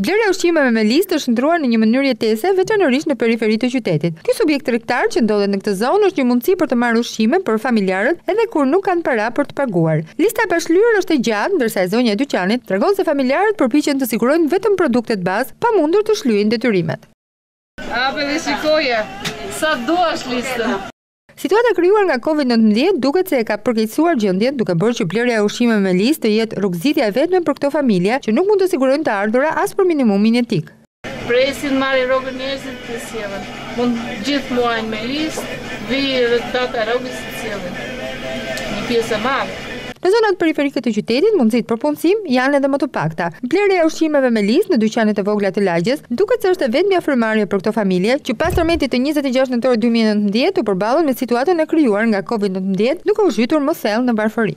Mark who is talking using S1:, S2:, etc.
S1: Blerja e ushqimeve me listë është shndërruar në një mënyrë jetese, veçanërisht në periferi të qytetit. Ky subjekt tregtar që ndodhet në këtë zonë është një mundësi për të marrë ushqime për familjarët edhe kur nuk kanë para për të paguar. Lista e pashlyer është e gjatë, ndërsa e zonja e dyqanit tregon se familjarët përpiqen të sigurojnë vetëm produktet bazë, pa mundur të shlyejnë detyrimet.
S2: Hape dhe shikoje sa duash listën!
S1: Situata e krijuar nga Covid nëntëmbëdhjetë duket se e ka përkeqësuar gjendjen, duke bërë që blerja e ushqimeve me listë të jetë rrugëzgjidhja e vetme për këto familje, që nuk mund të sigurojnë të ardhura as për minimumin jetik.
S2: Presin, marrin rrogën njerëzit dhe sjellin. Marrin gjithë muajin me listë, vjen edhe data e rrogës dhe sjellin. Një pjesë e madhe.
S1: Në zonat periferike të qytetit, mundësitë për punësim janë edhe më të pakta. Blerja e ushqimeve me listë në dyqanet e vogla të lagjes, duket se është e vetmja frymëmarrje për këto familje, që pas tërmetit të njëzet e gjashtë nëntorit dy mijë e nëntëmbëdhjetë u përballën me situatën e krijuar nga Covid nëntëmbëdhjetë, duke u zhytur më thellë në varfëri.